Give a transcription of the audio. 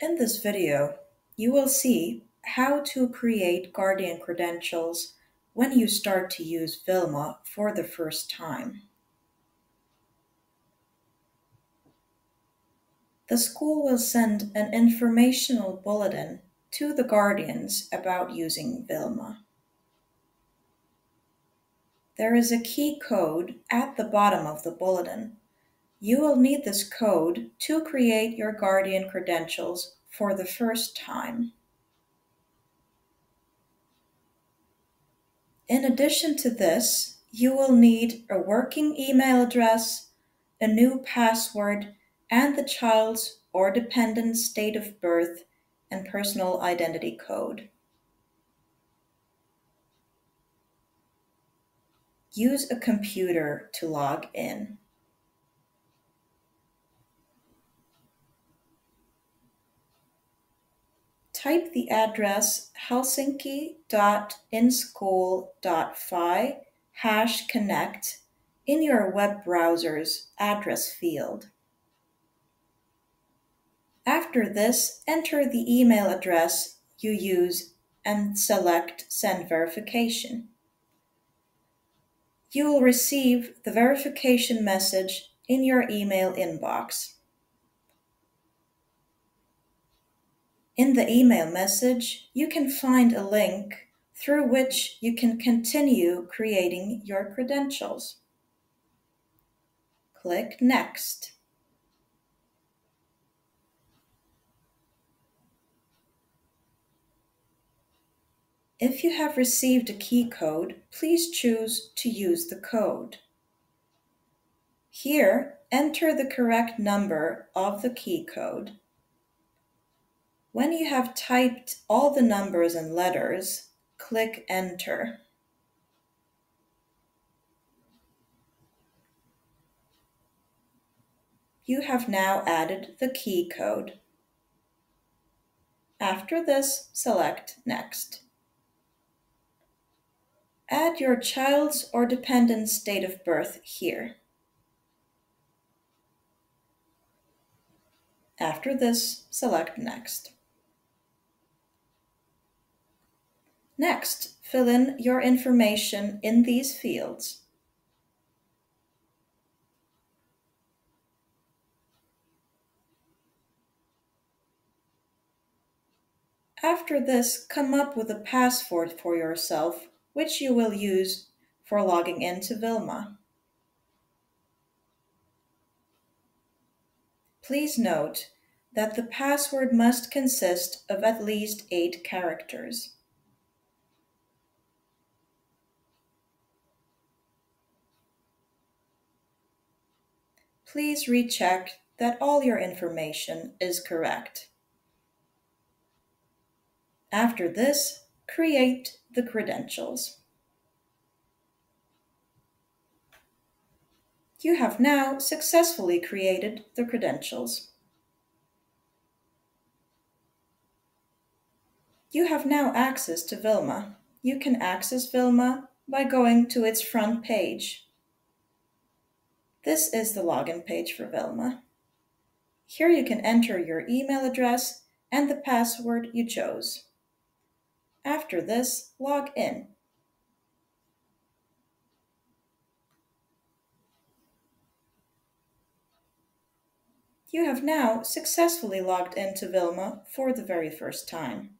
In this video, you will see how to create Guardian credentials when you start to use Wilma for the first time. The school will send an informational bulletin to the Guardians about using Wilma. There is a key code at the bottom of the bulletin you will need this code to create your Guardian credentials for the first time. In addition to this, you will need a working email address, a new password, and the child's or dependent's date of birth and personal identity code. Use a computer to log in. Type the address helsinki.inschool.fi hash connect in your web browser's address field. After this, enter the email address you use and select Send Verification. You will receive the verification message in your email inbox. In the email message, you can find a link through which you can continue creating your credentials. Click Next. If you have received a key code, please choose to use the code. Here, enter the correct number of the key code when you have typed all the numbers and letters, click Enter. You have now added the key code. After this, select Next. Add your child's or dependent's date of birth here. After this, select Next. Next, fill in your information in these fields. After this, come up with a password for yourself, which you will use for logging into Wilma. Please note that the password must consist of at least eight characters. Please recheck that all your information is correct. After this, create the credentials. You have now successfully created the credentials. You have now access to Wilma. You can access Wilma by going to its front page. This is the login page for Wilma. Here you can enter your email address and the password you chose. After this, log in. You have now successfully logged into Wilma for the very first time.